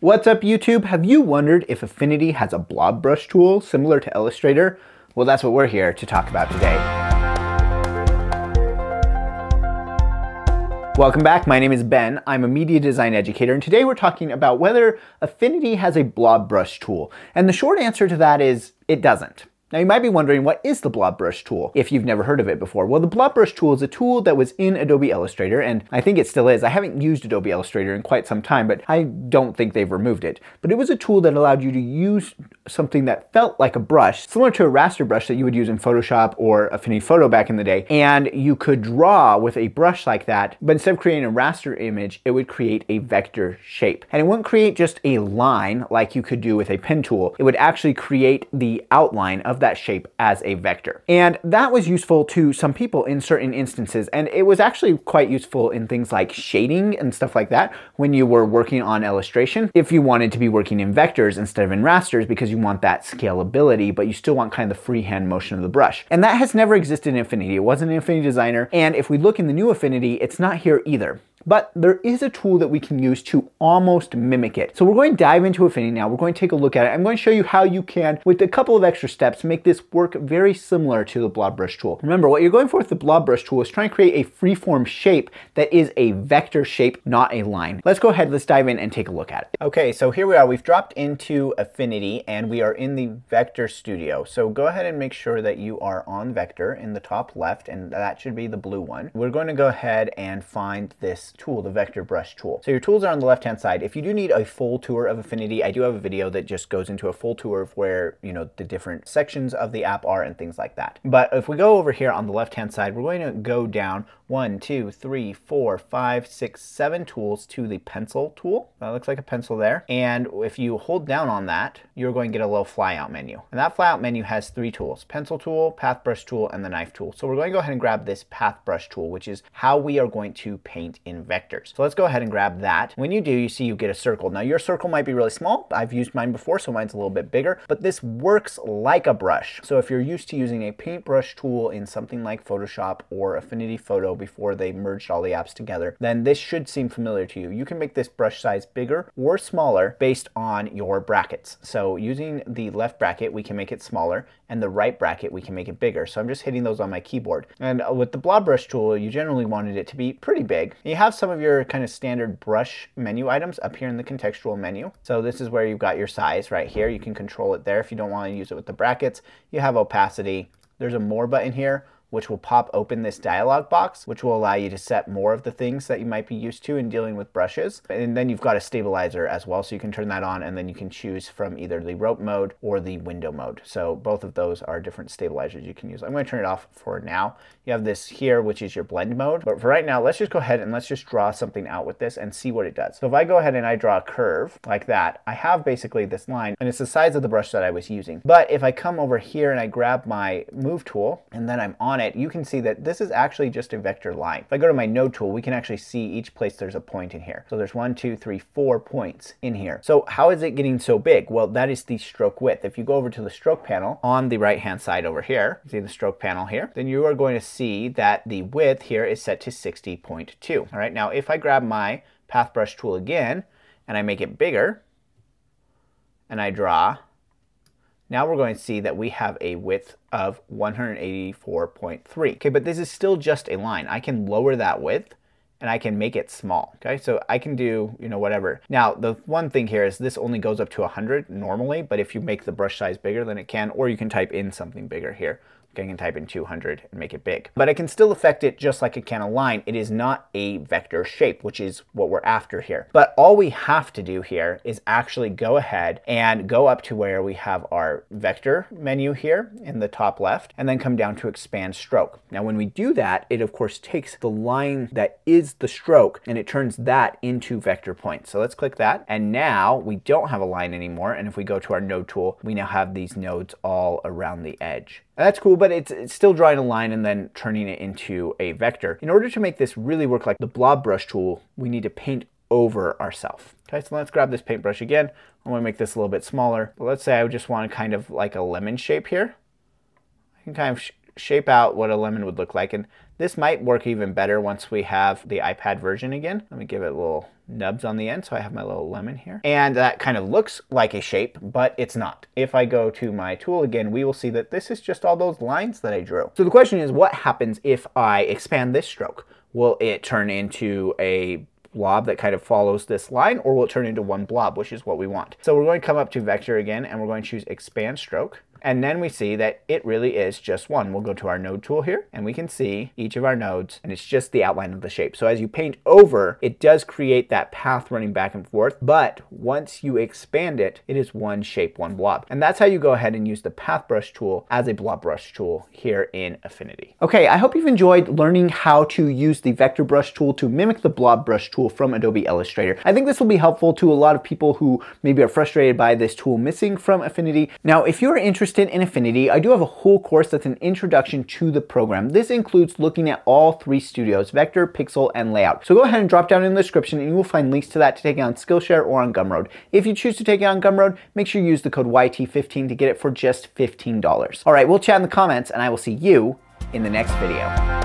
What's up YouTube? Have you wondered if Affinity has a blob brush tool similar to Illustrator? Well, that's what we're here to talk about today. Welcome back, my name is Ben. I'm a media design educator and today we're talking about whether Affinity has a blob brush tool. And the short answer to that is it doesn't. Now you might be wondering, what is the Blob Brush tool if you've never heard of it before? Well, the Blob Brush tool is a tool that was in Adobe Illustrator, and I think it still is. I haven't used Adobe Illustrator in quite some time, but I don't think they've removed it. But it was a tool that allowed you to use something that felt like a brush, similar to a raster brush that you would use in Photoshop or Affinity Photo back in the day, and you could draw with a brush like that, but instead of creating a raster image, it would create a vector shape. And it wouldn't create just a line like you could do with a pen tool. It would actually create the outline of of that shape as a vector. And that was useful to some people in certain instances. And it was actually quite useful in things like shading and stuff like that when you were working on illustration. If you wanted to be working in vectors instead of in rasters because you want that scalability, but you still want kind of the freehand motion of the brush. And that has never existed in Affinity. It wasn't in Affinity Designer. And if we look in the new Affinity, it's not here either but there is a tool that we can use to almost mimic it. So we're going to dive into Affinity now. We're going to take a look at it. I'm going to show you how you can, with a couple of extra steps, make this work very similar to the blob brush tool. Remember, what you're going for with the blob brush tool is trying to create a freeform shape that is a vector shape, not a line. Let's go ahead, let's dive in and take a look at it. Okay, so here we are. We've dropped into Affinity and we are in the Vector Studio. So go ahead and make sure that you are on Vector in the top left, and that should be the blue one. We're going to go ahead and find this tool, the vector brush tool. So your tools are on the left hand side. If you do need a full tour of Affinity, I do have a video that just goes into a full tour of where, you know, the different sections of the app are and things like that. But if we go over here on the left hand side, we're going to go down one, two, three, four, five, six, seven tools to the pencil tool. That looks like a pencil there. And if you hold down on that, you're going to get a little flyout menu. And that flyout menu has three tools, pencil tool, path brush tool, and the knife tool. So we're going to go ahead and grab this path brush tool, which is how we are going to paint in vectors. So let's go ahead and grab that. When you do, you see you get a circle. Now your circle might be really small. I've used mine before, so mine's a little bit bigger, but this works like a brush. So if you're used to using a paintbrush tool in something like Photoshop or Affinity Photo, before they merged all the apps together, then this should seem familiar to you. You can make this brush size bigger or smaller based on your brackets. So using the left bracket, we can make it smaller, and the right bracket, we can make it bigger. So I'm just hitting those on my keyboard. And uh, with the blob brush tool, you generally wanted it to be pretty big. You have some of your kind of standard brush menu items up here in the contextual menu. So this is where you've got your size right here. You can control it there if you don't want to use it with the brackets. You have opacity. There's a more button here which will pop open this dialog box, which will allow you to set more of the things that you might be used to in dealing with brushes. And then you've got a stabilizer as well, so you can turn that on and then you can choose from either the rope mode or the window mode. So both of those are different stabilizers you can use. I'm going to turn it off for now. You have this here, which is your blend mode. But for right now, let's just go ahead and let's just draw something out with this and see what it does. So if I go ahead and I draw a curve like that, I have basically this line and it's the size of the brush that I was using. But if I come over here and I grab my move tool and then I'm on on it, you can see that this is actually just a vector line. If I go to my node tool, we can actually see each place there's a point in here. So there's one, two, three, four points in here. So how is it getting so big? Well, that is the stroke width. If you go over to the stroke panel on the right hand side over here, see the stroke panel here, then you are going to see that the width here is set to 60.2. All right, now if I grab my path brush tool again and I make it bigger and I draw now we're going to see that we have a width of 184.3. Okay, but this is still just a line. I can lower that width and I can make it small. Okay, so I can do, you know, whatever. Now, the one thing here is this only goes up to 100 normally, but if you make the brush size bigger, then it can, or you can type in something bigger here. I can type in 200 and make it big. But I can still affect it just like a can of line. It is not a vector shape, which is what we're after here. But all we have to do here is actually go ahead and go up to where we have our vector menu here in the top left, and then come down to expand stroke. Now, when we do that, it of course takes the line that is the stroke and it turns that into vector points. So let's click that. And now we don't have a line anymore. And if we go to our node tool, we now have these nodes all around the edge. That's cool, but it's, it's, still drawing a line and then turning it into a vector. In order to make this really work like the blob brush tool, we need to paint over ourselves. Okay, so let's grab this paintbrush again. I'm gonna make this a little bit smaller. But let's say I just want kind of like a lemon shape here. I can kind of shape out what a lemon would look like. And this might work even better once we have the iPad version again. Let me give it little nubs on the end. So I have my little lemon here. And that kind of looks like a shape, but it's not. If I go to my tool again, we will see that this is just all those lines that I drew. So the question is, what happens if I expand this stroke? Will it turn into a blob that kind of follows this line, or will it turn into one blob, which is what we want. So we're going to come up to vector again, and we're going to choose expand stroke. And then we see that it really is just one. We'll go to our node tool here and we can see each of our nodes and it's just the outline of the shape. So as you paint over, it does create that path running back and forth. But once you expand it, it is one shape, one blob. And that's how you go ahead and use the path brush tool as a blob brush tool here in Affinity. Okay, I hope you've enjoyed learning how to use the vector brush tool to mimic the blob brush tool from Adobe Illustrator. I think this will be helpful to a lot of people who maybe are frustrated by this tool missing from Affinity. Now, if you're interested interested in Affinity, I do have a whole course that's an introduction to the program. This includes looking at all three studios, Vector, Pixel, and Layout. So go ahead and drop down in the description and you will find links to that to take it on Skillshare or on Gumroad. If you choose to take it on Gumroad, make sure you use the code YT15 to get it for just $15. All right, we'll chat in the comments and I will see you in the next video.